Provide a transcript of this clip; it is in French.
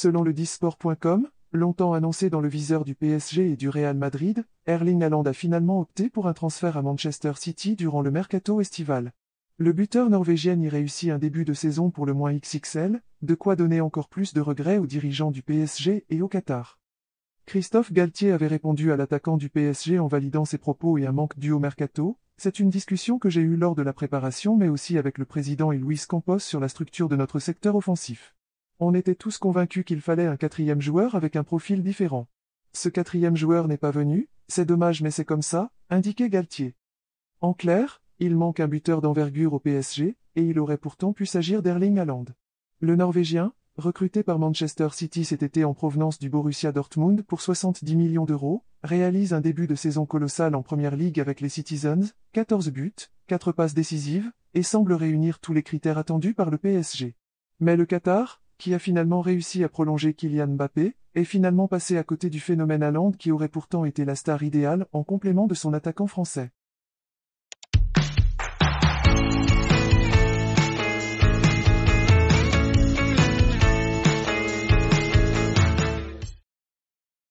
Selon le Disport.com, longtemps annoncé dans le viseur du PSG et du Real Madrid, Erling Haaland a finalement opté pour un transfert à Manchester City durant le mercato estival. Le buteur norvégien y réussit un début de saison pour le moins XXL, de quoi donner encore plus de regrets aux dirigeants du PSG et au Qatar. Christophe Galtier avait répondu à l'attaquant du PSG en validant ses propos et un manque dû au mercato. C'est une discussion que j'ai eue lors de la préparation mais aussi avec le président et Luis Campos sur la structure de notre secteur offensif. On était tous convaincus qu'il fallait un quatrième joueur avec un profil différent. Ce quatrième joueur n'est pas venu, c'est dommage mais c'est comme ça, indiquait Galtier. En clair, il manque un buteur d'envergure au PSG, et il aurait pourtant pu s'agir d'Erling Haaland. Le Norvégien, recruté par Manchester City cet été en provenance du Borussia Dortmund pour 70 millions d'euros, réalise un début de saison colossal en Première Ligue avec les Citizens, 14 buts, 4 passes décisives, et semble réunir tous les critères attendus par le PSG. Mais le Qatar, qui a finalement réussi à prolonger Kylian Mbappé, est finalement passé à côté du phénomène Haaland qui aurait pourtant été la star idéale en complément de son attaquant français.